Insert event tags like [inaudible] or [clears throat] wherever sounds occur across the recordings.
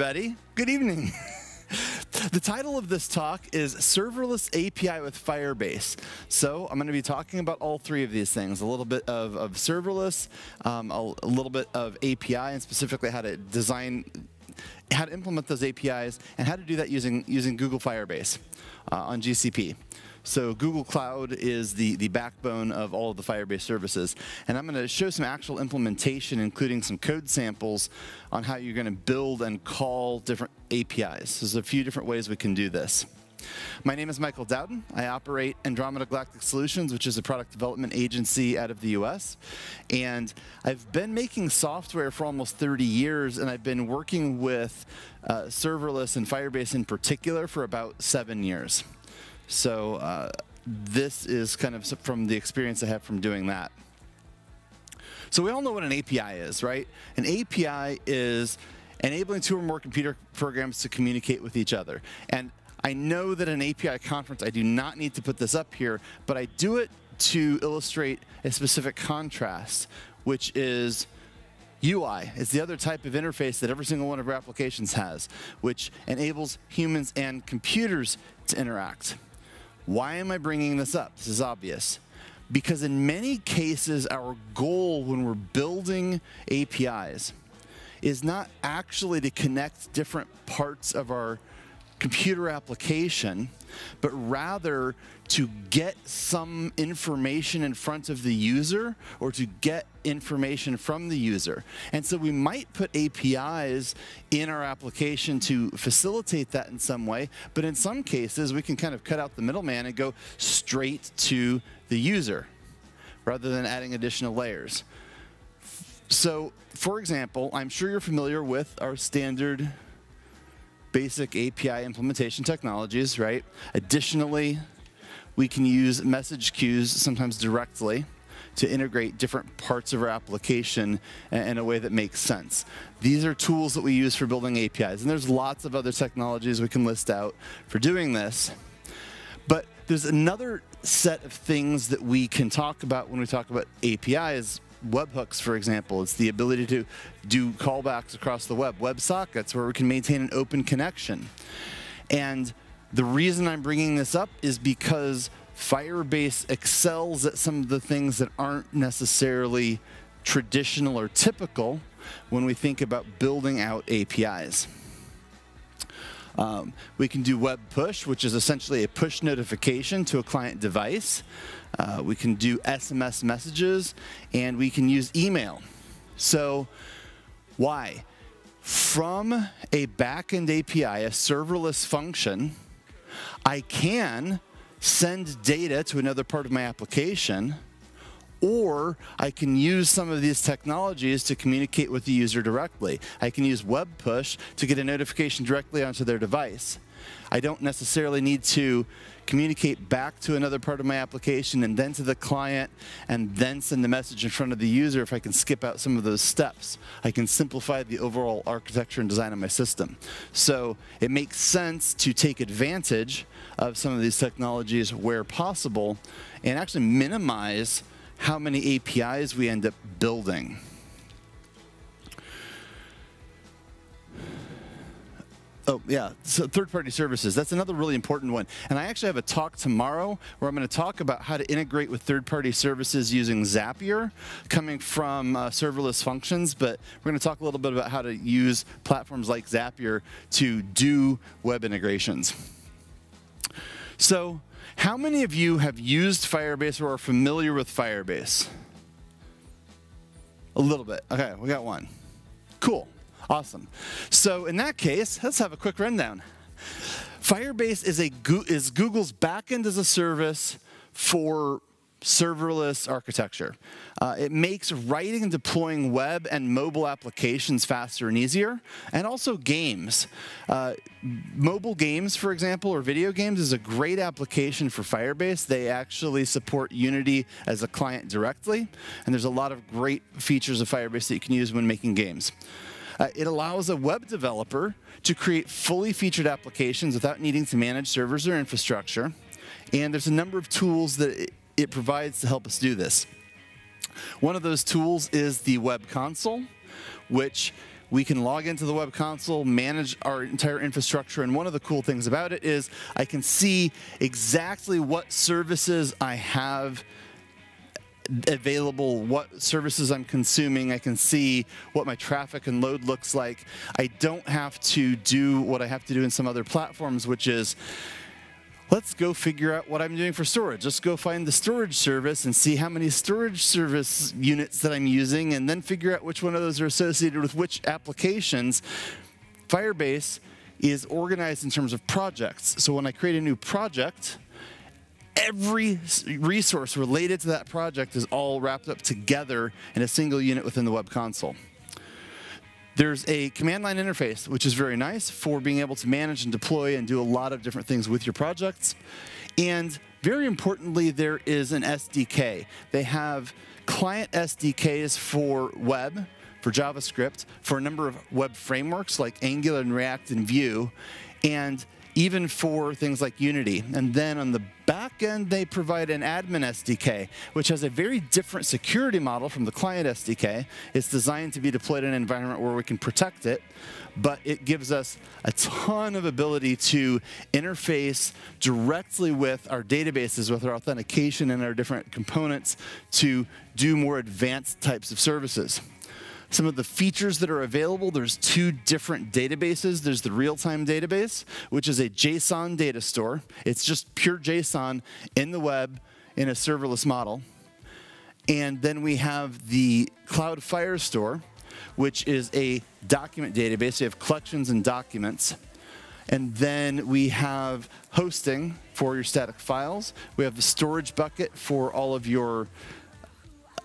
everybody. Good evening. [laughs] the title of this talk is Serverless API with Firebase. So I'm going to be talking about all three of these things, a little bit of, of serverless, um, a, a little bit of API, and specifically how to design how to implement those APIs, and how to do that using, using Google Firebase uh, on GCP. So Google Cloud is the, the backbone of all of the Firebase services. And I'm going to show some actual implementation, including some code samples on how you're going to build and call different APIs. There's a few different ways we can do this. My name is Michael Dowden. I operate Andromeda Galactic Solutions, which is a product development agency out of the US. And I've been making software for almost 30 years, and I've been working with uh, serverless and Firebase in particular for about seven years. So uh, this is kind of from the experience I have from doing that. So we all know what an API is, right? An API is enabling two or more computer programs to communicate with each other. And I know that an API conference, I do not need to put this up here, but I do it to illustrate a specific contrast, which is UI It's the other type of interface that every single one of our applications has, which enables humans and computers to interact. Why am I bringing this up? This is obvious. Because in many cases, our goal when we're building APIs is not actually to connect different parts of our computer application, but rather to get some information in front of the user or to get information from the user. And so we might put APIs in our application to facilitate that in some way, but in some cases we can kind of cut out the middleman and go straight to the user rather than adding additional layers. So, for example, I'm sure you're familiar with our standard basic API implementation technologies, right? Additionally, we can use message queues sometimes directly to integrate different parts of our application in a way that makes sense. These are tools that we use for building APIs, and there's lots of other technologies we can list out for doing this. But there's another set of things that we can talk about when we talk about APIs webhooks, for example. It's the ability to do callbacks across the web. WebSockets, where we can maintain an open connection. And the reason I'm bringing this up is because Firebase excels at some of the things that aren't necessarily traditional or typical when we think about building out APIs. Um, we can do web push, which is essentially a push notification to a client device. Uh, we can do SMS messages, and we can use email. So why? From a backend API, a serverless function, I can send data to another part of my application, or I can use some of these technologies to communicate with the user directly. I can use web push to get a notification directly onto their device. I don't necessarily need to communicate back to another part of my application and then to the client and then send the message in front of the user if I can skip out some of those steps. I can simplify the overall architecture and design of my system. So it makes sense to take advantage of some of these technologies where possible and actually minimize how many APIs we end up building. Oh, yeah. So third party services. That's another really important one. And I actually have a talk tomorrow where I'm going to talk about how to integrate with third party services using Zapier, coming from uh, serverless functions. But we're going to talk a little bit about how to use platforms like Zapier to do web integrations. So, how many of you have used Firebase or are familiar with Firebase? A little bit. Okay, we got one. Cool. Awesome. So in that case, let's have a quick rundown. Firebase is, a, is Google's backend as a service for serverless architecture. Uh, it makes writing and deploying web and mobile applications faster and easier, and also games. Uh, mobile games, for example, or video games is a great application for Firebase. They actually support Unity as a client directly, and there's a lot of great features of Firebase that you can use when making games. Uh, it allows a web developer to create fully featured applications without needing to manage servers or infrastructure. And there's a number of tools that it provides to help us do this. One of those tools is the web console, which we can log into the web console, manage our entire infrastructure, and one of the cool things about it is I can see exactly what services I have available, what services I'm consuming. I can see what my traffic and load looks like. I don't have to do what I have to do in some other platforms, which is let's go figure out what I'm doing for storage. Let's go find the storage service and see how many storage service units that I'm using and then figure out which one of those are associated with which applications. Firebase is organized in terms of projects. So when I create a new project, every resource related to that project is all wrapped up together in a single unit within the web console. There's a command line interface, which is very nice for being able to manage and deploy and do a lot of different things with your projects. And very importantly, there is an SDK. They have client SDKs for web, for JavaScript, for a number of web frameworks like Angular and React and Vue. And even for things like Unity. And then on the back end, they provide an admin SDK, which has a very different security model from the client SDK. It's designed to be deployed in an environment where we can protect it, but it gives us a ton of ability to interface directly with our databases, with our authentication and our different components to do more advanced types of services some of the features that are available. There's two different databases. There's the real-time database, which is a JSON data store. It's just pure JSON in the web in a serverless model. And then we have the Cloud Firestore, which is a document database. We have collections and documents. And then we have hosting for your static files. We have the storage bucket for all of your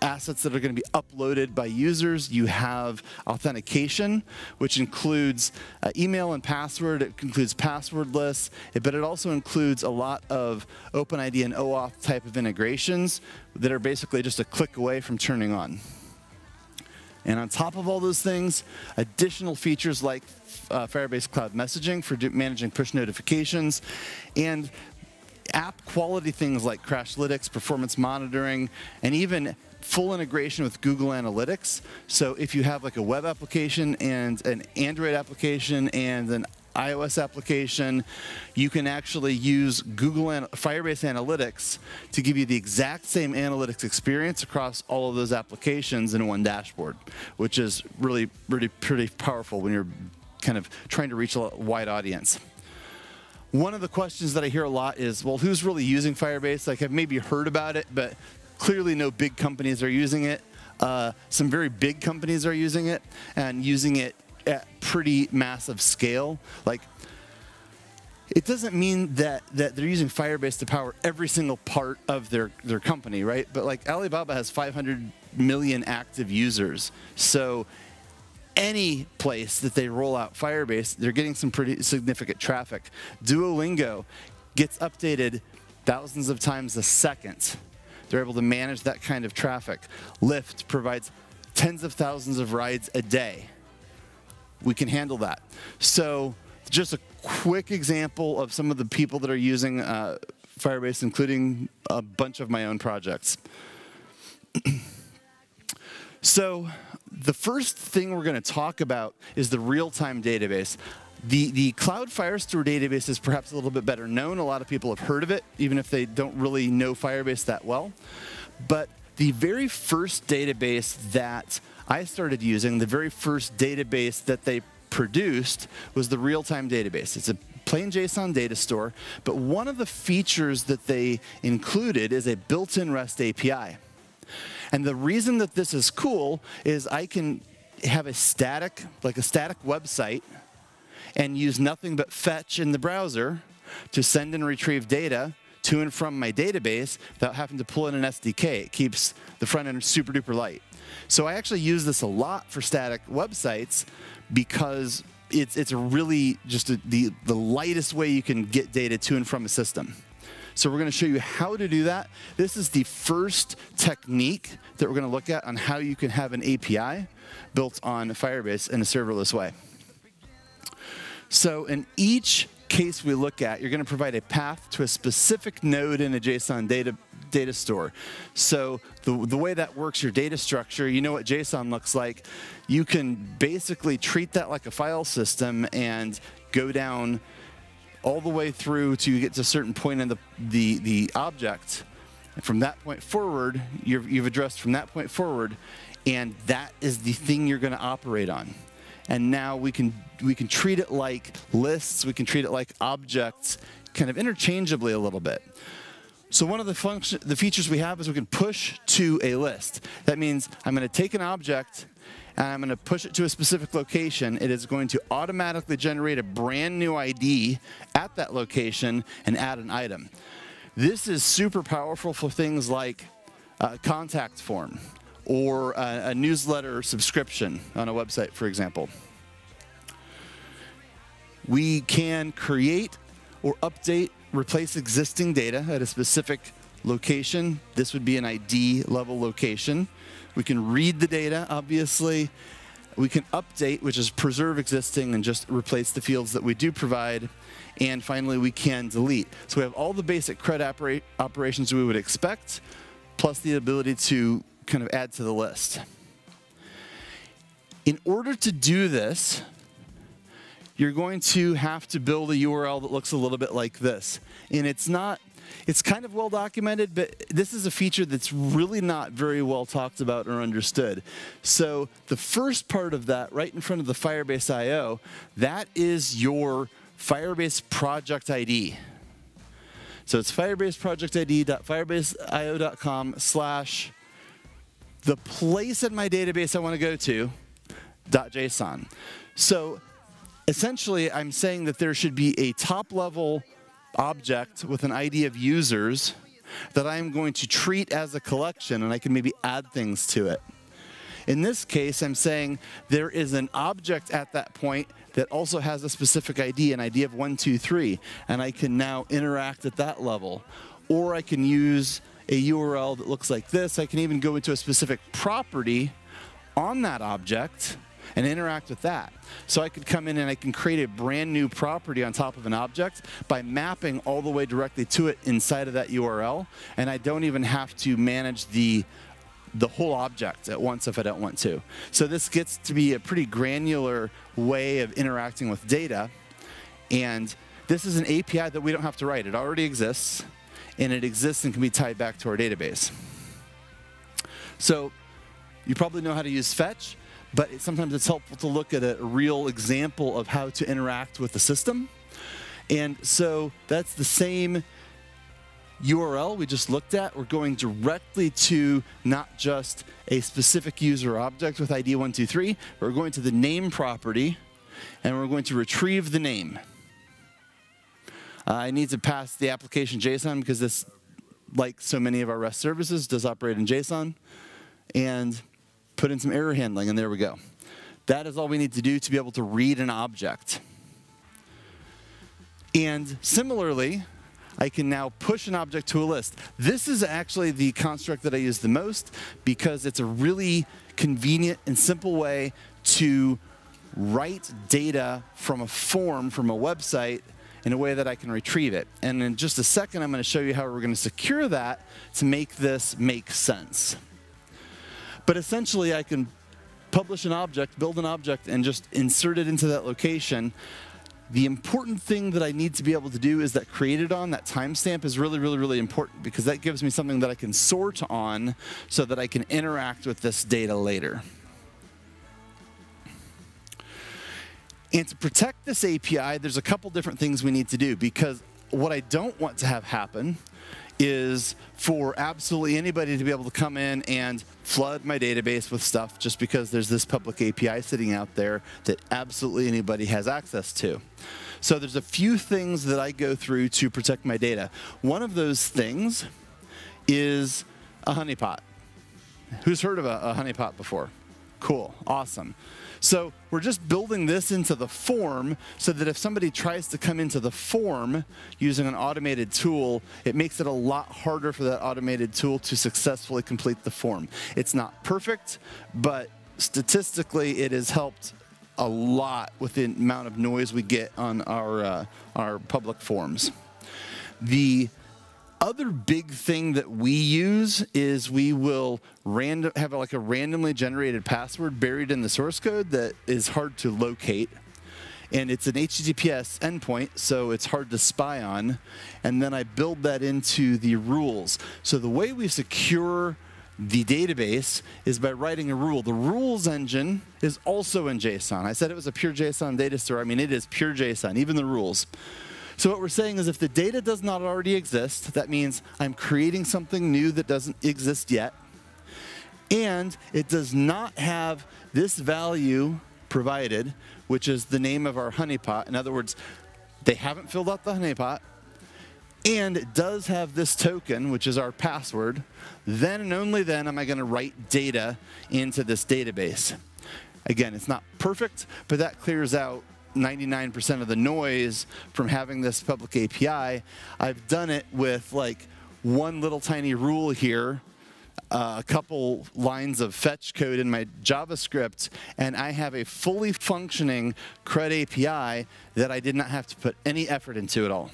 assets that are going to be uploaded by users. You have authentication, which includes uh, email and password. It includes passwordless, but it also includes a lot of OpenID and OAuth type of integrations that are basically just a click away from turning on. And on top of all those things, additional features like uh, Firebase Cloud Messaging for managing push notifications, and app quality things like Crashlytics, performance monitoring, and even full integration with Google Analytics. So if you have like a web application and an Android application and an iOS application, you can actually use Google An Firebase Analytics to give you the exact same analytics experience across all of those applications in one dashboard, which is really, really pretty powerful when you're kind of trying to reach a wide audience. One of the questions that I hear a lot is, well, who's really using Firebase? Like I've maybe heard about it, but Clearly, no big companies are using it. Uh, some very big companies are using it and using it at pretty massive scale. Like, it doesn't mean that, that they're using Firebase to power every single part of their, their company, right? But like Alibaba has 500 million active users. So any place that they roll out Firebase, they're getting some pretty significant traffic. Duolingo gets updated thousands of times a second they're able to manage that kind of traffic. Lyft provides tens of thousands of rides a day. We can handle that. So just a quick example of some of the people that are using uh, Firebase, including a bunch of my own projects. [clears throat] so the first thing we're going to talk about is the real-time database. The, the Cloud Firestore database is perhaps a little bit better known. A lot of people have heard of it, even if they don't really know Firebase that well. But the very first database that I started using, the very first database that they produced was the real-time database. It's a plain JSON data store, but one of the features that they included is a built-in REST API. And the reason that this is cool is I can have a static, like a static website and use nothing but fetch in the browser to send and retrieve data to and from my database without having to pull in an SDK. It keeps the front end super duper light. So I actually use this a lot for static websites because it's, it's really just a, the, the lightest way you can get data to and from a system. So we're going to show you how to do that. This is the first technique that we're going to look at on how you can have an API built on Firebase in a serverless way. So in each case we look at, you're going to provide a path to a specific node in a JSON data data store. So the, the way that works, your data structure, you know what JSON looks like. You can basically treat that like a file system and go down all the way through to get to a certain point in the, the, the object. And from that point forward, you have addressed from that point forward, and that is the thing you're going to operate on. And now we can we can treat it like lists, we can treat it like objects, kind of interchangeably a little bit. So one of the function, the features we have is we can push to a list. That means I'm going to take an object and I'm going to push it to a specific location. It is going to automatically generate a brand new ID at that location and add an item. This is super powerful for things like a contact form or a, a newsletter subscription on a website, for example. We can create or update, replace existing data at a specific location. This would be an ID level location. We can read the data, obviously. We can update, which is preserve existing and just replace the fields that we do provide. And finally, we can delete. So we have all the basic CRUD opera operations we would expect, plus the ability to kind of add to the list. In order to do this, you're going to have to build a URL that looks a little bit like this. And it's not, it's kind of well documented, but this is a feature that's really not very well talked about or understood. So the first part of that, right in front of the Firebase IO, that is your Firebase project ID. So it's firebaseprojectid.firebaseio.com slash the place in my database I want to go to, .json. So essentially, I'm saying that there should be a top level object with an ID of users that I'm going to treat as a collection and I can maybe add things to it. In this case, I'm saying there is an object at that point that also has a specific ID, an ID of 123, and I can now interact at that level. Or I can use a URL that looks like this. I can even go into a specific property on that object and interact with that. So I could come in and I can create a brand new property on top of an object by mapping all the way directly to it inside of that URL. And I don't even have to manage the the whole object at once if I don't want to. So this gets to be a pretty granular way of interacting with data. And this is an API that we don't have to write. It already exists, and it exists and can be tied back to our database. So you probably know how to use fetch but it, sometimes it's helpful to look at a real example of how to interact with the system. And so that's the same URL we just looked at. We're going directly to not just a specific user object with ID 123, we're going to the name property and we're going to retrieve the name. Uh, I need to pass the application JSON because this, like so many of our REST services, does operate in JSON. And put in some error handling, and there we go. That is all we need to do to be able to read an object. And similarly, I can now push an object to a list. This is actually the construct that I use the most because it's a really convenient and simple way to write data from a form, from a website, in a way that I can retrieve it. And in just a second, I'm going to show you how we're going to secure that to make this make sense. But essentially, I can publish an object, build an object, and just insert it into that location. The important thing that I need to be able to do is that created on, that timestamp is really, really, really important because that gives me something that I can sort on so that I can interact with this data later. And to protect this API, there's a couple different things we need to do because what I don't want to have happen is for absolutely anybody to be able to come in and flood my database with stuff just because there's this public API sitting out there that absolutely anybody has access to. So there's a few things that I go through to protect my data. One of those things is a honeypot. Who's heard of a, a honeypot before? Cool, awesome. So we're just building this into the form so that if somebody tries to come into the form using an automated tool, it makes it a lot harder for that automated tool to successfully complete the form. It's not perfect, but statistically it has helped a lot with the amount of noise we get on our, uh, our public forms. The other big thing that we use is we will random have like a randomly generated password buried in the source code that is hard to locate and it's an HTTPS endpoint, so it's hard to spy on. And then I build that into the rules. So the way we secure the database is by writing a rule. The rules engine is also in JSON. I said it was a pure JSON data store. I mean, it is pure JSON, even the rules. So what we're saying is if the data does not already exist, that means I'm creating something new that doesn't exist yet, and it does not have this value provided, which is the name of our honeypot. In other words, they haven't filled out the honeypot, and it does have this token, which is our password, then and only then am I going to write data into this database. Again, it's not perfect, but that clears out 99% of the noise from having this public API. I've done it with like one little tiny rule here uh, a couple lines of fetch code in my JavaScript, and I have a fully functioning CRUD API that I did not have to put any effort into at all,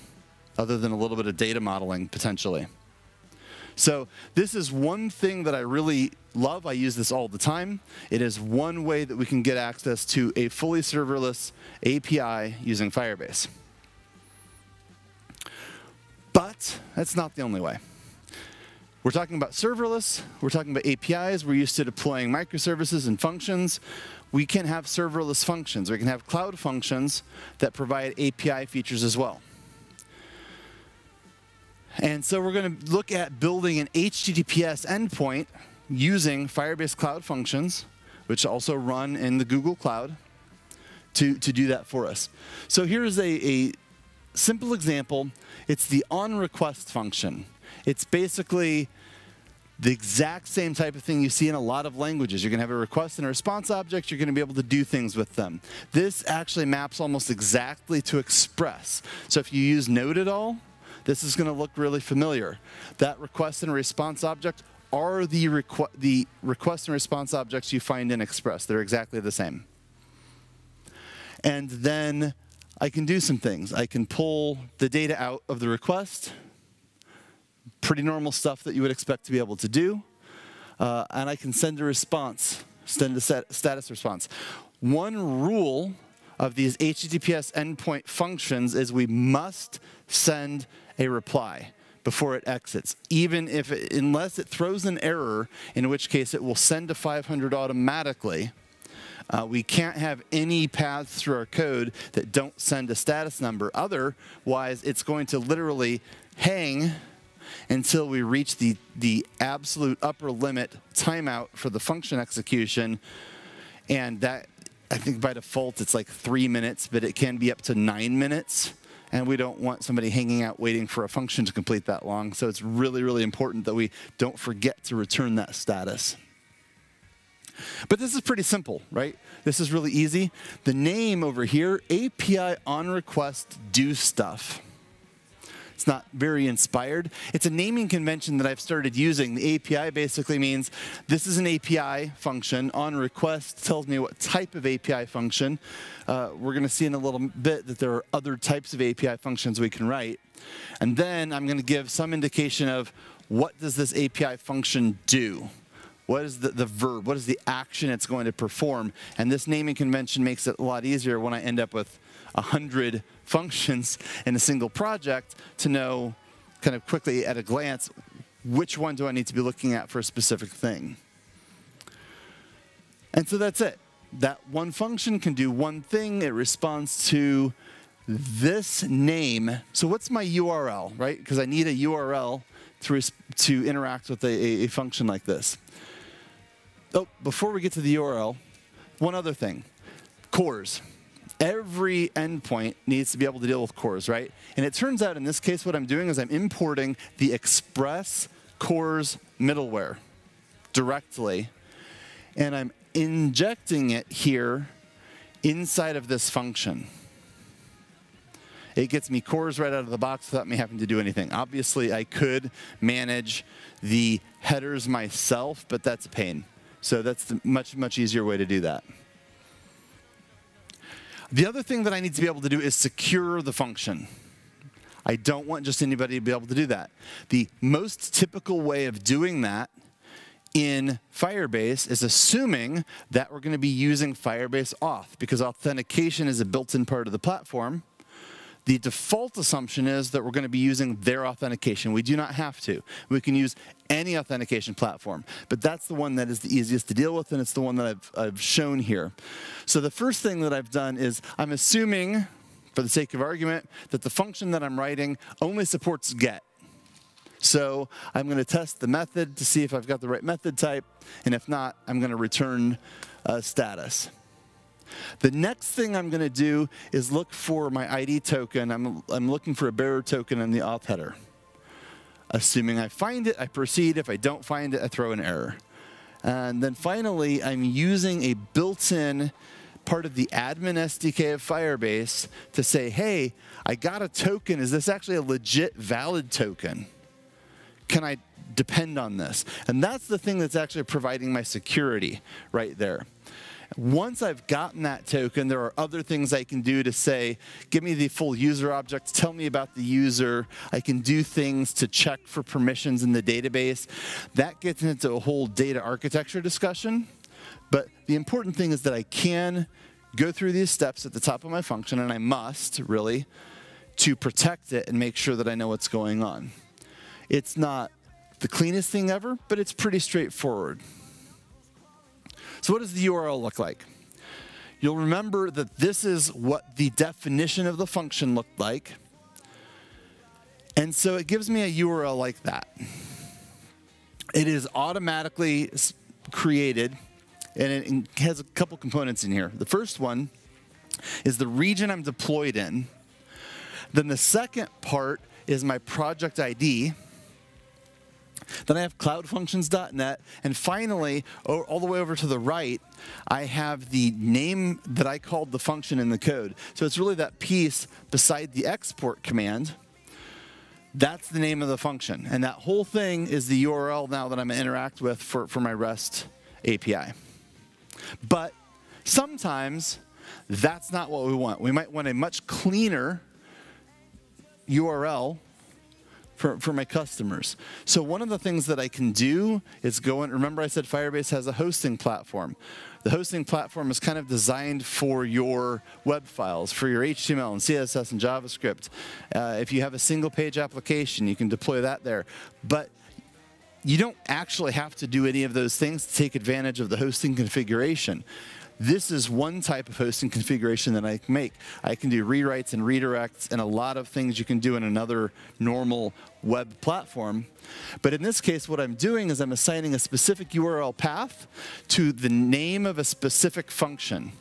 other than a little bit of data modeling potentially. So this is one thing that I really love. I use this all the time. It is one way that we can get access to a fully serverless API using Firebase. But that's not the only way. We're talking about serverless. We're talking about APIs. We're used to deploying microservices and functions. We can have serverless functions. We can have cloud functions that provide API features as well. And so we're going to look at building an HTTPS endpoint using Firebase Cloud Functions, which also run in the Google Cloud, to, to do that for us. So here's a, a simple example. It's the onRequest function. It's basically the exact same type of thing you see in a lot of languages. You're going to have a request and a response object. You're going to be able to do things with them. This actually maps almost exactly to Express. So if you use Node at all, this is going to look really familiar. That request and response object are the, requ the request and response objects you find in Express. They're exactly the same. And then I can do some things. I can pull the data out of the request pretty normal stuff that you would expect to be able to do. Uh, and I can send a response, send a status response. One rule of these HTTPS endpoint functions is we must send a reply before it exits, even if, it, unless it throws an error, in which case it will send to 500 automatically. Uh, we can't have any paths through our code that don't send a status number. Otherwise, it's going to literally hang until we reach the, the absolute upper limit timeout for the function execution. And that, I think by default, it's like three minutes, but it can be up to nine minutes. And we don't want somebody hanging out waiting for a function to complete that long. So it's really, really important that we don't forget to return that status. But this is pretty simple, right? This is really easy. The name over here, API on request do stuff. It's not very inspired. It's a naming convention that I've started using. The API basically means this is an API function. On request tells me what type of API function. Uh, we're going to see in a little bit that there are other types of API functions we can write. And then I'm going to give some indication of what does this API function do? What is the, the verb? What is the action it's going to perform? And this naming convention makes it a lot easier when I end up with 100 functions in a single project to know kind of quickly at a glance which one do I need to be looking at for a specific thing. And so that's it. That one function can do one thing. It responds to this name. So what's my URL, right? Because I need a URL to, to interact with a, a, function like this. Oh, before we get to the URL, one other thing. CORS every endpoint needs to be able to deal with CORS, right? And it turns out in this case, what I'm doing is I'm importing the Express CORS middleware directly, and I'm injecting it here inside of this function. It gets me CORS right out of the box without me having to do anything. Obviously, I could manage the headers myself, but that's a pain. So that's the much, much easier way to do that. The other thing that I need to be able to do is secure the function. I don't want just anybody to be able to do that. The most typical way of doing that in Firebase is assuming that we're going to be using Firebase auth because authentication is a built-in part of the platform. The default assumption is that we're going to be using their authentication. We do not have to. We can use any authentication platform, but that's the one that is the easiest to deal with, and it's the one that I've, I've shown here. So the first thing that I've done is I'm assuming, for the sake of argument, that the function that I'm writing only supports get. So I'm going to test the method to see if I've got the right method type, and if not, I'm going to return a status. The next thing I'm going to do is look for my ID token. I'm, I'm looking for a bearer token in the auth header. Assuming I find it, I proceed. If I don't find it, I throw an error. And then finally, I'm using a built-in part of the admin SDK of Firebase to say, hey, I got a token. Is this actually a legit valid token? Can I depend on this? And that's the thing that's actually providing my security right there. Once I've gotten that token, there are other things I can do to say, give me the full user object, tell me about the user. I can do things to check for permissions in the database. That gets into a whole data architecture discussion. But the important thing is that I can go through these steps at the top of my function, and I must, really, to protect it and make sure that I know what's going on. It's not the cleanest thing ever, but it's pretty straightforward. So what does the URL look like? You'll remember that this is what the definition of the function looked like. And so it gives me a URL like that. It is automatically created, and it has a couple components in here. The first one is the region I'm deployed in. Then the second part is my project ID. Then I have cloudfunctions.net. And finally, all the way over to the right, I have the name that I called the function in the code. So it's really that piece beside the export command. That's the name of the function. And that whole thing is the URL now that I'm going to interact with for, for my REST API. But sometimes that's not what we want. We might want a much cleaner URL for, for my customers. So one of the things that I can do is go and remember I said Firebase has a hosting platform. The hosting platform is kind of designed for your web files, for your HTML and CSS and JavaScript. Uh, if you have a single page application, you can deploy that there. But you don't actually have to do any of those things to take advantage of the hosting configuration. This is one type of hosting configuration that I make. I can do rewrites and redirects and a lot of things you can do in another normal web platform. But in this case, what I'm doing is I'm assigning a specific URL path to the name of a specific function.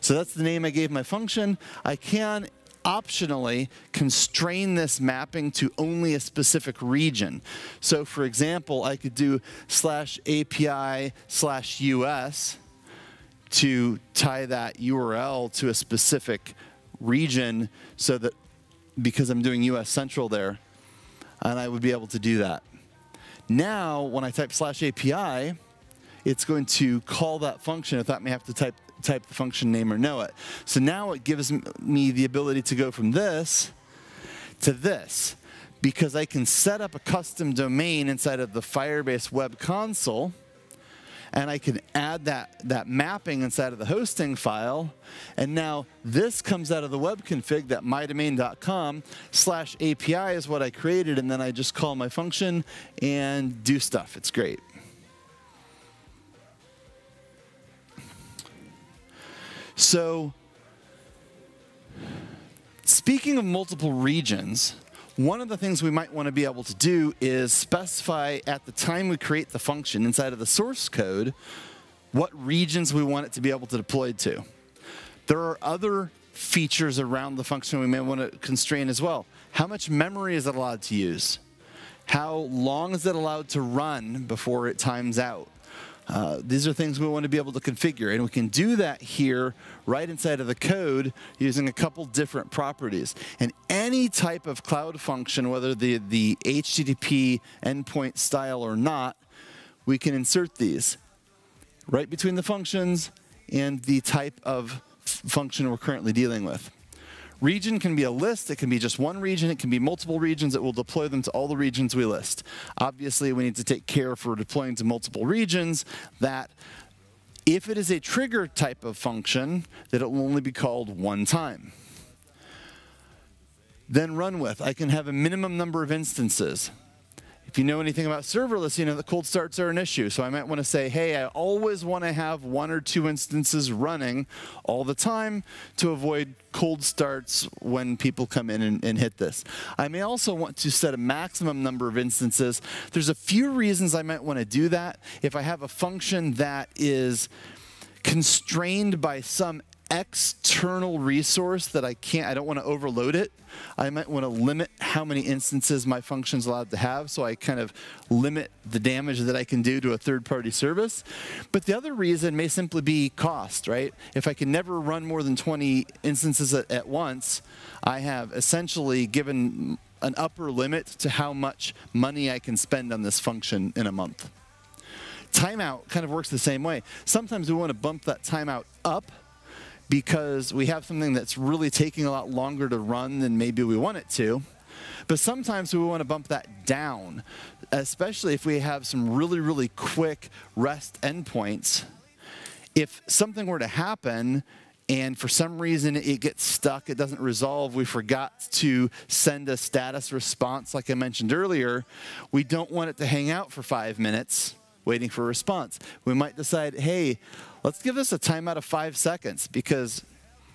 So that's the name I gave my function. I can optionally constrain this mapping to only a specific region. So for example, I could do slash API slash US to tie that URL to a specific region so that because I'm doing US Central there, and I would be able to do that. Now, when I type slash API, it's going to call that function without me have to type, type the function name or know it. So now it gives me the ability to go from this to this because I can set up a custom domain inside of the Firebase web console and I can add that, that mapping inside of the hosting file. And now this comes out of the web config, that mydomain.com slash API is what I created, and then I just call my function and do stuff. It's great. So speaking of multiple regions, one of the things we might want to be able to do is specify at the time we create the function inside of the source code what regions we want it to be able to deploy to. There are other features around the function we may want to constrain as well. How much memory is it allowed to use? How long is it allowed to run before it times out? Uh, these are things we want to be able to configure, and we can do that here right inside of the code using a couple different properties. And any type of cloud function, whether the, the HTTP endpoint style or not, we can insert these right between the functions and the type of function we're currently dealing with. Region can be a list, it can be just one region, it can be multiple regions, it will deploy them to all the regions we list. Obviously, we need to take care for deploying to multiple regions that if it is a trigger type of function, that it will only be called one time. Then run with, I can have a minimum number of instances. If you know anything about serverless, you know that cold starts are an issue. So I might want to say, hey, I always want to have one or two instances running all the time to avoid cold starts when people come in and, and, hit this. I may also want to set a maximum number of instances. There's a few reasons I might want to do that. If I have a function that is constrained by some external resource that I can't, I don't want to overload it. I might want to limit how many instances my function's allowed to have so I kind of limit the damage that I can do to a third-party service. But the other reason may simply be cost, right? If I can never run more than 20 instances at, at once, I have essentially given an upper limit to how much money I can spend on this function in a month. Timeout kind of works the same way. Sometimes we want to bump that timeout up because we have something that's really taking a lot longer to run than maybe we want it to. But sometimes we want to bump that down, especially if we have some really, really quick REST endpoints. If something were to happen and for some reason it gets stuck, it doesn't resolve, we forgot to send a status response like I mentioned earlier, we don't want it to hang out for five minutes waiting for a response. We might decide, hey, let's give this a timeout of five seconds because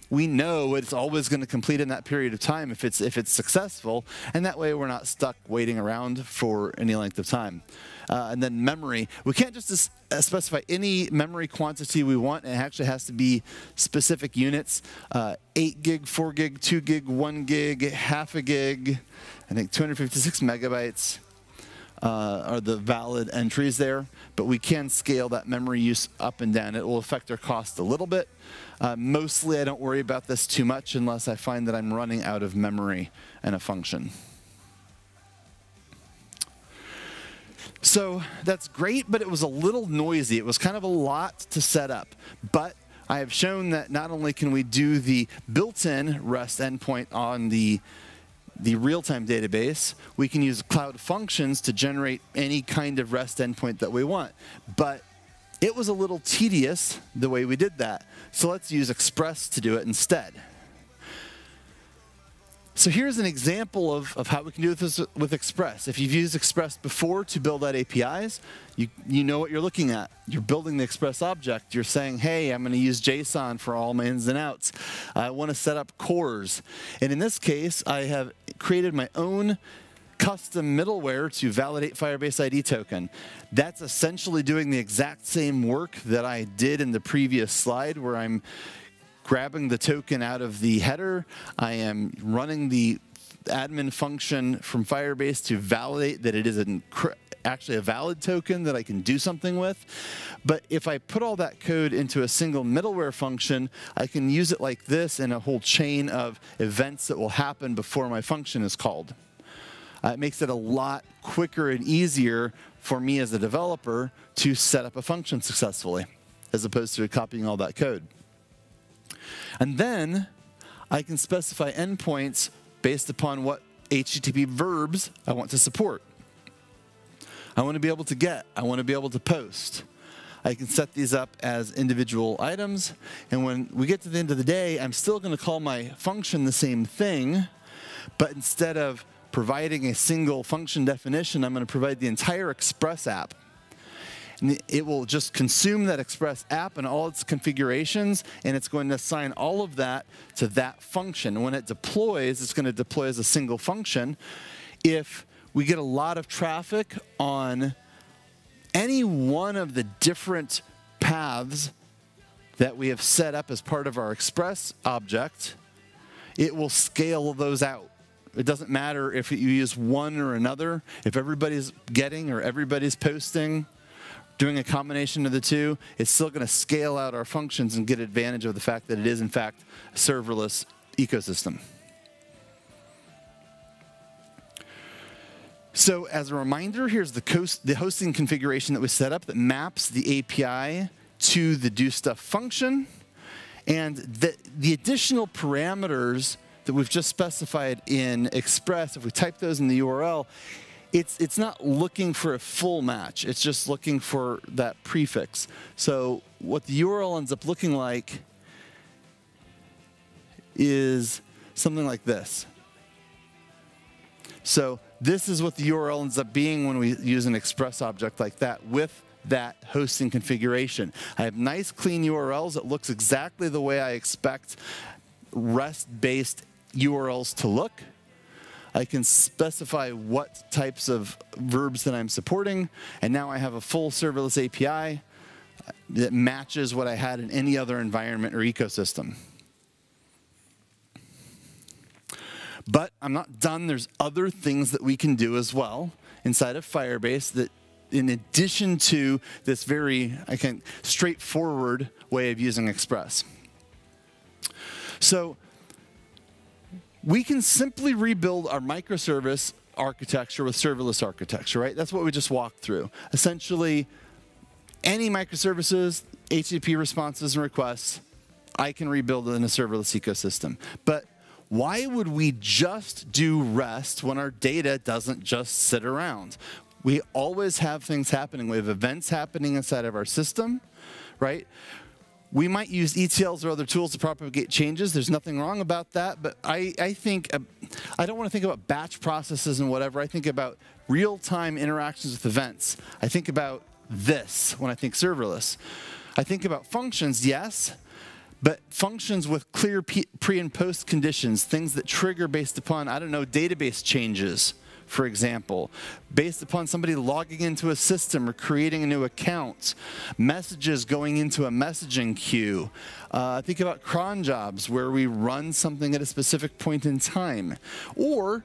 we know it's always going to complete in that period of time if it's if it's successful, and that way we're not stuck waiting around for any length of time. Uh, and then memory, we can't just uh, specify any memory quantity we want. It actually has to be specific units: uh, 8 gig, 4 gig, 2 gig, 1 gig, half a gig. I think 256 megabytes uh, are the valid entries there, but we can scale that memory use up and down. It will affect our cost a little bit. Uh, mostly I don't worry about this too much unless I find that I'm running out of memory in a function. So that's great, but it was a little noisy. It was kind of a lot to set up. But I have shown that not only can we do the built-in REST endpoint on the the real-time database, we can use cloud functions to generate any kind of REST endpoint that we want. But it was a little tedious the way we did that. So let's use Express to do it instead. So here's an example of, of how we can do this with Express. If you've used Express before to build out APIs, you, you know what you're looking at. You're building the Express object. You're saying, hey, I'm going to use JSON for all my ins and outs. I want to set up CORS. And in this case, I have created my own custom middleware to validate Firebase ID token. That's essentially doing the exact same work that I did in the previous slide where I'm grabbing the token out of the header. I am running the admin function from Firebase to validate that it is an actually a valid token that I can do something with. But if I put all that code into a single middleware function, I can use it like this in a whole chain of events that will happen before my function is called. Uh, it makes it a lot quicker and easier for me as a developer to set up a function successfully, as opposed to copying all that code. And then I can specify endpoints based upon what HTTP verbs I want to support. I want to be able to get, I want to be able to post. I can set these up as individual items. And when we get to the end of the day, I'm still going to call my function the same thing, but instead of providing a single function definition, I'm going to provide the entire Express app. And it will just consume that Express app and all its configurations, and it's going to assign all of that to that function. when it deploys, it's going to deploy as a single function. If we get a lot of traffic on any one of the different paths that we have set up as part of our Express object, it will scale those out. It doesn't matter if you use one or another, if everybody's getting or everybody's posting, doing a combination of the two, it's still going to scale out our functions and get advantage of the fact that it is, in fact, a serverless ecosystem. So as a reminder, here's the, the hosting configuration that we set up that maps the API to the do stuff function. And the, the additional parameters that we've just specified in Express, if we type those in the URL, it's, it's not looking for a full match. It's just looking for that prefix. So what the URL ends up looking like is something like this. So this is what the URL ends up being when we use an express object like that with that hosting configuration. I have nice clean URLs. It looks exactly the way I expect REST-based URLs to look. I can specify what types of verbs that I'm supporting, and now I have a full serverless API that matches what I had in any other environment or ecosystem. But I'm not done. There's other things that we can do as well inside of Firebase that in addition to this very, I can straightforward way of using Express. So we can simply rebuild our microservice architecture with serverless architecture, right? That's what we just walked through. Essentially, any microservices, HTTP responses and requests, I can rebuild in a serverless ecosystem. But why would we just do REST when our data doesn't just sit around? We always have things happening. We have events happening inside of our system, right? We might use ETLs or other tools to propagate changes. There's nothing wrong about that. But I, I think, uh, I don't want to think about batch processes and whatever. I think about real-time interactions with events. I think about this when I think serverless. I think about functions, yes, but functions with clear pre and post conditions, things that trigger based upon, I don't know, database changes for example, based upon somebody logging into a system or creating a new account, messages going into a messaging queue. Uh, think about cron jobs where we run something at a specific point in time, or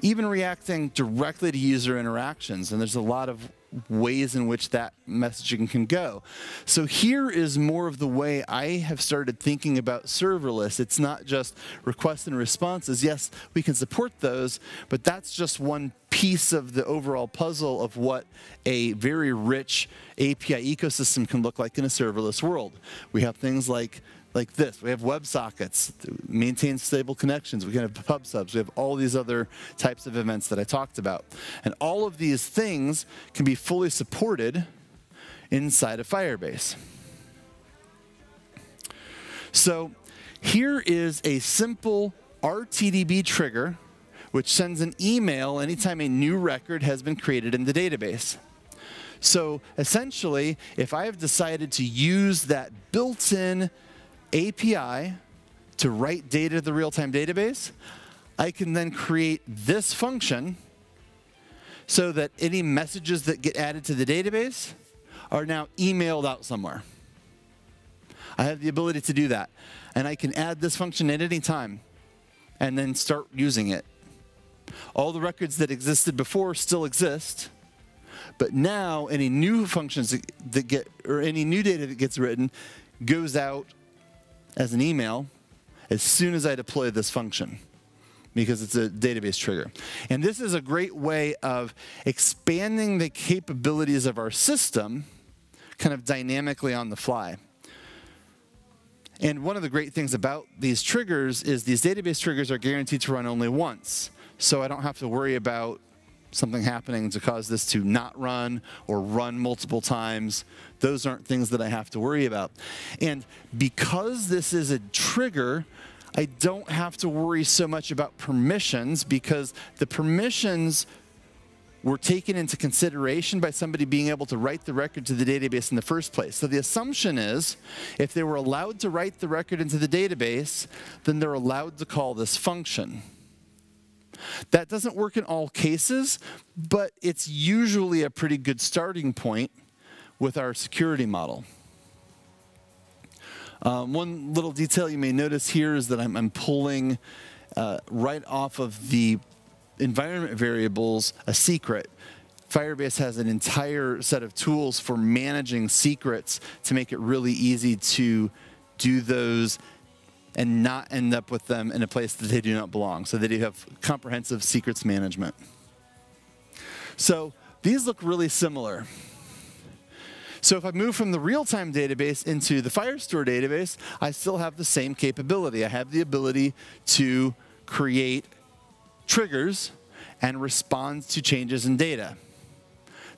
even reacting directly to user interactions. And there's a lot of ways in which that messaging can go. So here is more of the way I have started thinking about serverless. It's not just requests and responses. Yes, we can support those, but that's just one piece of the overall puzzle of what a very rich API ecosystem can look like in a serverless world. We have things like like this. We have web sockets, maintain stable connections. We can have pub subs. We have all these other types of events that I talked about. And all of these things can be fully supported inside of Firebase. So here is a simple RTDB trigger which sends an email anytime a new record has been created in the database. So essentially, if I have decided to use that built-in API to write data to the real-time database, I can then create this function so that any messages that get added to the database are now emailed out somewhere. I have the ability to do that. And I can add this function at any time and then start using it. All the records that existed before still exist, but now any new functions that get, or any new data that gets written goes out as an email as soon as I deploy this function because it's a database trigger. And this is a great way of expanding the capabilities of our system kind of dynamically on the fly. And one of the great things about these triggers is these database triggers are guaranteed to run only once. So I don't have to worry about something happening to cause this to not run or run multiple times. Those aren't things that I have to worry about. And because this is a trigger, I don't have to worry so much about permissions because the permissions were taken into consideration by somebody being able to write the record to the database in the first place. So the assumption is if they were allowed to write the record into the database, then they're allowed to call this function. That doesn't work in all cases, but it's usually a pretty good starting point with our security model. Um, one little detail you may notice here is that I'm, I'm pulling uh, right off of the environment variables a secret. Firebase has an entire set of tools for managing secrets to make it really easy to do those and not end up with them in a place that they do not belong, so that you have comprehensive secrets management. So these look really similar. So if I move from the real-time database into the Firestore database, I still have the same capability. I have the ability to create triggers and respond to changes in data.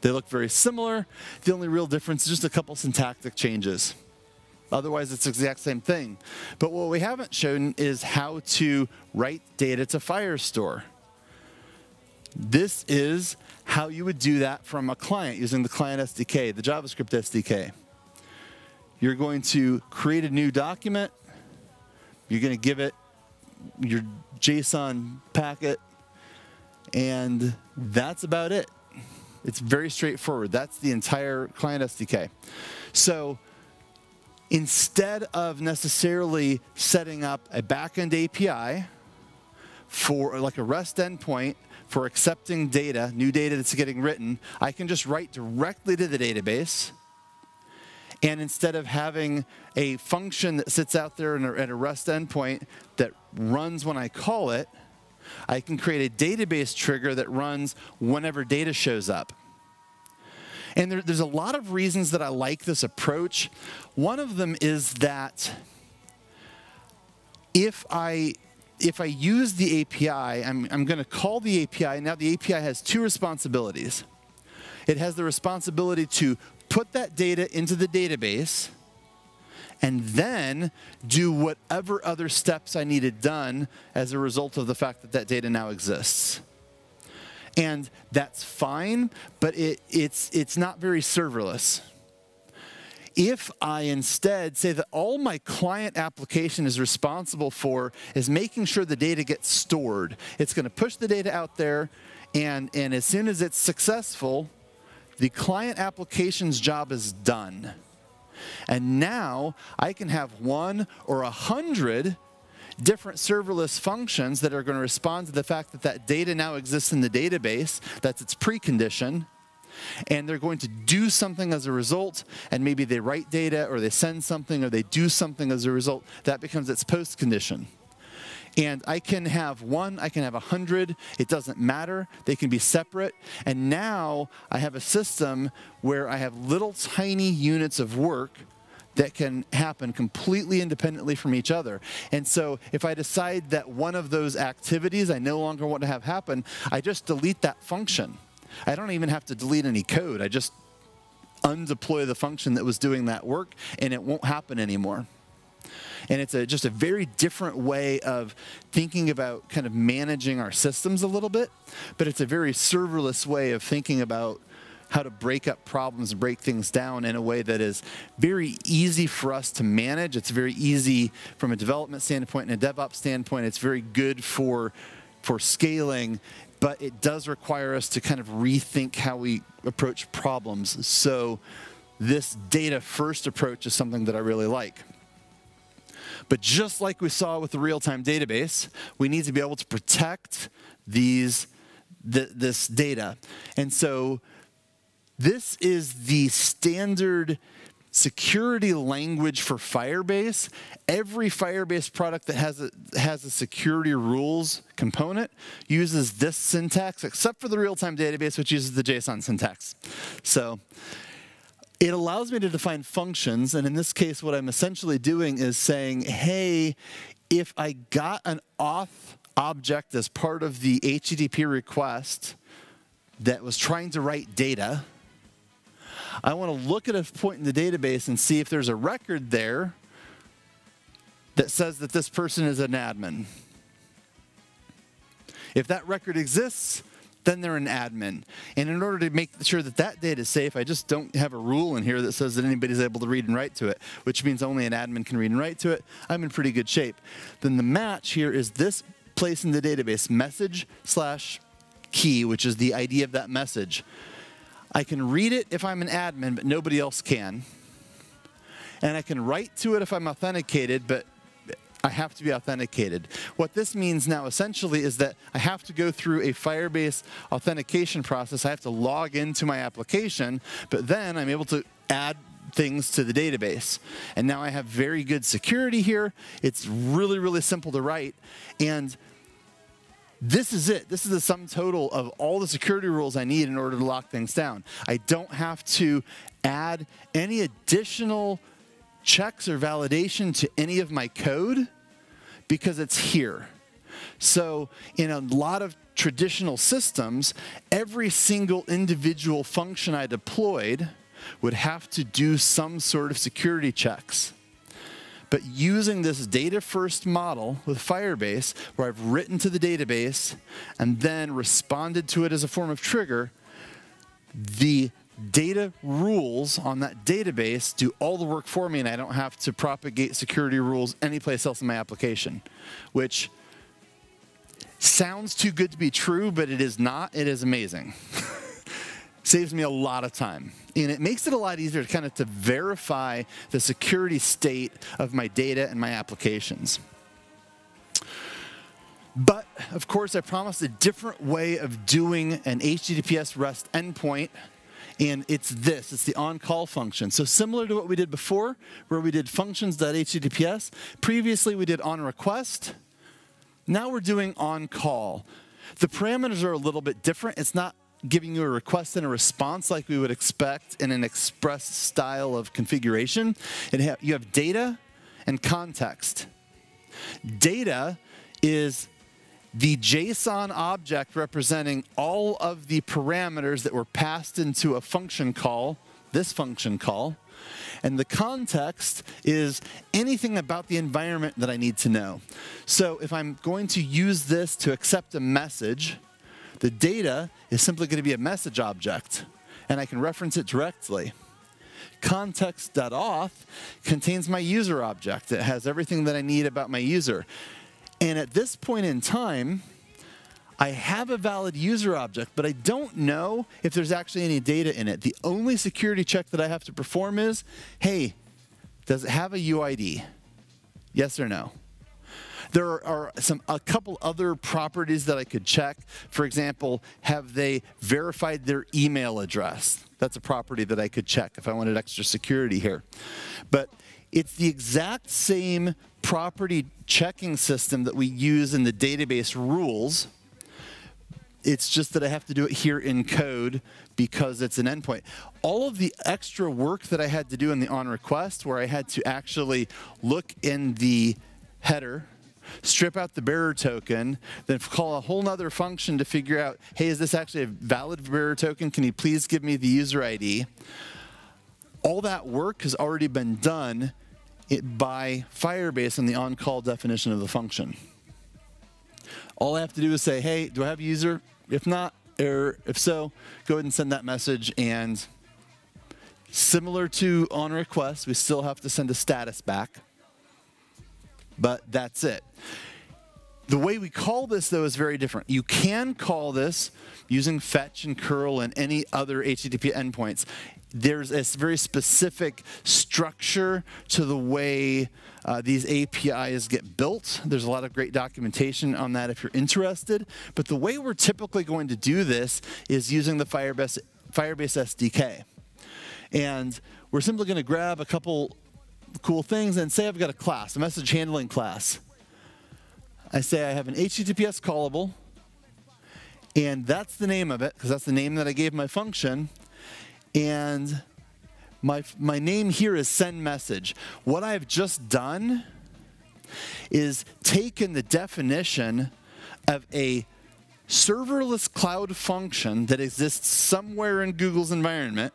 They look very similar. The only real difference is just a couple syntactic changes. Otherwise, it's the exact same thing. But what we haven't shown is how to write data to Firestore. This is how you would do that from a client using the client SDK, the JavaScript SDK. You're going to create a new document. You're going to give it your JSON packet, and that's about it. It's very straightforward. That's the entire client SDK. So instead of necessarily setting up a backend API for like a REST endpoint for accepting data, new data that's getting written, I can just write directly to the database. And instead of having a function that sits out there at a REST endpoint that runs when I call it, I can create a database trigger that runs whenever data shows up. And there, there's a lot of reasons that I like this approach. One of them is that if I if I use the API, I'm, I'm going to call the API. Now the API has two responsibilities. It has the responsibility to put that data into the database and then do whatever other steps I needed done as a result of the fact that that data now exists. And that's fine, but it, it's, it's not very serverless. If I instead say that all my client application is responsible for is making sure the data gets stored, it's going to push the data out there, and, and as soon as it's successful, the client application's job is done. And now I can have one or a hundred different serverless functions that are going to respond to the fact that that data now exists in the database. That's its precondition. And they're going to do something as a result, and maybe they write data or they send something or they do something as a result. That becomes its post condition. And I can have one, I can have a hundred, it doesn't matter. They can be separate. And now I have a system where I have little tiny units of work that can happen completely independently from each other. And so if I decide that one of those activities I no longer want to have happen, I just delete that function. I don't even have to delete any code. I just undeploy the function that was doing that work and it won't happen anymore. And it's a, just a very different way of thinking about kind of managing our systems a little bit, but it's a very serverless way of thinking about how to break up problems and break things down in a way that is very easy for us to manage. It's very easy from a development standpoint and a DevOps standpoint. It's very good for for scaling, but it does require us to kind of rethink how we approach problems. So this data first approach is something that I really like. But just like we saw with the real-time database, we need to be able to protect these th this data. And so this is the standard security language for Firebase. Every Firebase product that has a, has a security rules component uses this syntax, except for the real-time database, which uses the JSON syntax. So it allows me to define functions, and in this case, what I'm essentially doing is saying, hey, if I got an auth object as part of the HTTP request that was trying to write data, I want to look at a point in the database and see if there's a record there that says that this person is an admin. If that record exists, then they're an admin. And in order to make sure that that data is safe, I just don't have a rule in here that says that anybody's able to read and write to it, which means only an admin can read and write to it. I'm in pretty good shape. Then the match here is this place in the database, message slash key, which is the ID of that message. I can read it if I'm an admin, but nobody else can. And I can write to it if I'm authenticated, but I have to be authenticated. What this means now essentially is that I have to go through a Firebase authentication process. I have to log into my application, but then I'm able to add things to the database. And now I have very good security here. It's really, really simple to write. And this is it. This is the sum total of all the security rules I need in order to lock things down. I don't have to add any additional checks or validation to any of my code because it's here. So, in a lot of traditional systems, every single individual function I deployed would have to do some sort of security checks. But using this data first model with Firebase, where I've written to the database and then responded to it as a form of trigger, the data rules on that database do all the work for me, and I don't have to propagate security rules anyplace else in my application, which sounds too good to be true, but it is not. It is amazing. [laughs] Saves me a lot of time. And it makes it a lot easier to kind of to verify the security state of my data and my applications. But of course, I promised a different way of doing an HTTPS REST endpoint and it's this, it's the on-call function. So similar to what we did before, where we did functions.https, previously we did on request, now we're doing on call. The parameters are a little bit different. It's not giving you a request and a response like we would expect in an express style of configuration. Ha you have data and context. Data is the JSON object representing all of the parameters that were passed into a function call, this function call. And the context is anything about the environment that I need to know. So if I'm going to use this to accept a message, the data is simply going to be a message object, and I can reference it directly. Context.auth contains my user object. It has everything that I need about my user. And at this point in time, I have a valid user object, but I don't know if there's actually any data in it. The only security check that I have to perform is, hey, does it have a UID? Yes or no? There are some a couple other properties that I could check. For example, have they verified their email address? That's a property that I could check if I wanted extra security here. But it's the exact same property checking system that we use in the database rules. It's just that I have to do it here in code because it's an endpoint. All of the extra work that I had to do in the on request, where I had to actually look in the header, strip out the bearer token, then call a whole nother function to figure out, hey, is this actually a valid bearer token? Can you please give me the user ID? All that work has already been done by Firebase on the on-call definition of the function. All I have to do is say, hey, do I have a user? If not, or if so, go ahead and send that message. And similar to on request, we still have to send a status back. But that's it. The way we call this, though, is very different. You can call this using fetch and curl and any other HTTP endpoints there's a very specific structure to the way uh, these APIs get built. There's a lot of great documentation on that if you're interested. But the way we're typically going to do this is using the Firebase, Firebase SDK. And we're simply going to grab a couple cool things and say I've got a class, a message handling class. I say I have an HTTPS callable, and that's the name of it, because that's the name that I gave my function. And my, my name here is send message. What I've just done is taken the definition of a serverless cloud function that exists somewhere in Google's environment,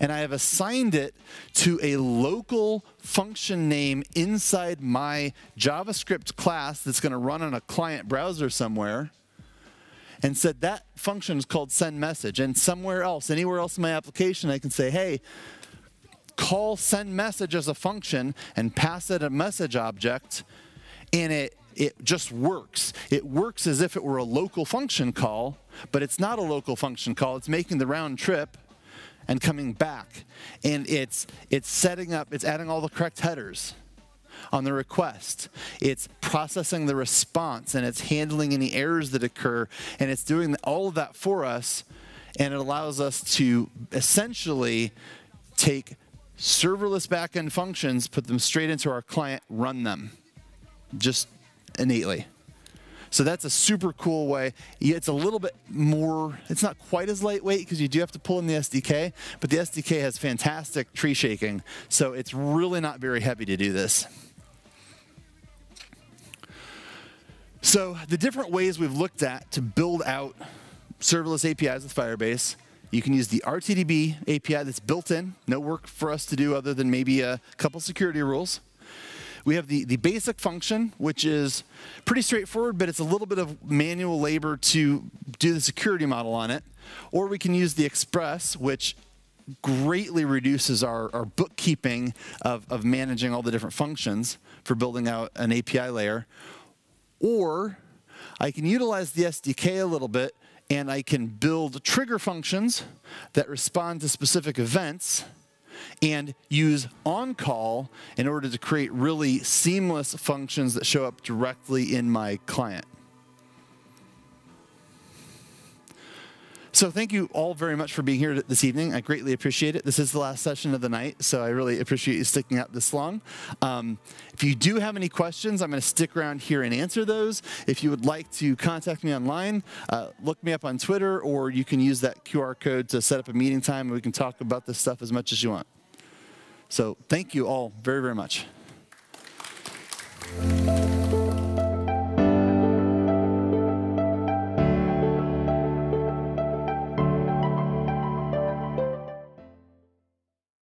and I have assigned it to a local function name inside my JavaScript class that's going to run on a client browser somewhere and said that function is called send message. And somewhere else, anywhere else in my application, I can say, hey, call send message as a function and pass it a message object, and it it just works. It works as if it were a local function call, but it's not a local function call. It's making the round trip and coming back. And it's it's setting up, it's adding all the correct headers on the request. It's processing the response and it's handling any errors that occur and it's doing all of that for us and it allows us to essentially take serverless backend functions, put them straight into our client, run them just innately. So that's a super cool way. It's a little bit more, it's not quite as lightweight because you do have to pull in the SDK, but the SDK has fantastic tree shaking. So it's really not very heavy to do this. So the different ways we've looked at to build out serverless APIs with Firebase, you can use the RTDB API that's built in, no work for us to do other than maybe a couple security rules. We have the, the basic function, which is pretty straightforward, but it's a little bit of manual labor to do the security model on it. Or we can use the express, which greatly reduces our, our bookkeeping of, of managing all the different functions for building out an API layer. Or I can utilize the SDK a little bit and I can build trigger functions that respond to specific events and use on-call in order to create really seamless functions that show up directly in my client. So thank you all very much for being here this evening. I greatly appreciate it. This is the last session of the night, so I really appreciate you sticking out this long. Um, if you do have any questions, I'm going to stick around here and answer those. If you would like to contact me online, uh, look me up on Twitter, or you can use that QR code to set up a meeting time, and we can talk about this stuff as much as you want. So thank you all very, very much.